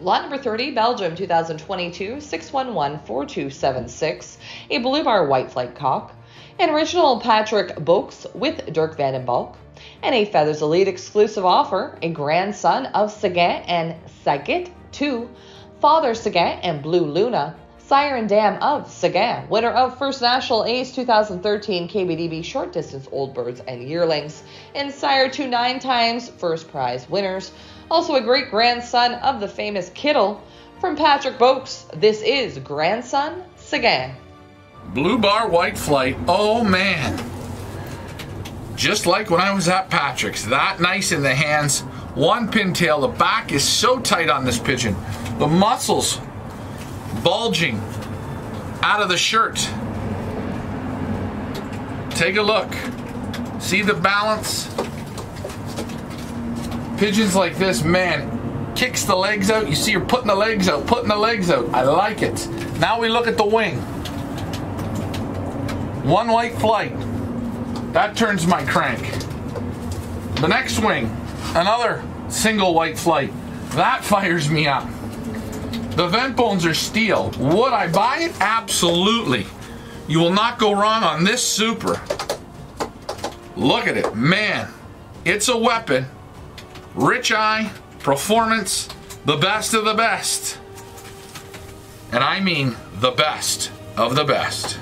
Lot number 30, Belgium 2022 611 4276, a Blue Bar White Flight Cock, an original Patrick Boeckx with Dirk Van den Bulck, and a Feathers Elite exclusive offer, a grandson of Sagan and Saget 2, Father Sagan and Blue Luna, Sire and Dam of Sagan, winner of First National Ace 2013 KBDB Short Distance Old Birds and Yearlings, and Sire to nine times first prize winners. Also a great grandson of the famous Kittel from Patrick Boeckx. This is Grandson Sagan. Blue Bar White Flight. Oh man. Just like when I was at Patrick's. That nice in the hands. One pintail. The back is so tight on this pigeon. The muscles bulging out of the shirt. Take a look. See the balance? Pigeons like this, man, kicks the legs out. You see her putting the legs out, putting the legs out. I like it. Now we look at the wing. One white flight. That turns my crank. The next wing, another single white flight. That fires me up. The vent bones are steel. Would I buy it? Absolutely. You will not go wrong on this Super. Look at it. Man, it's a weapon. Rich eye, performance, the best of the best. And I mean the best of the best.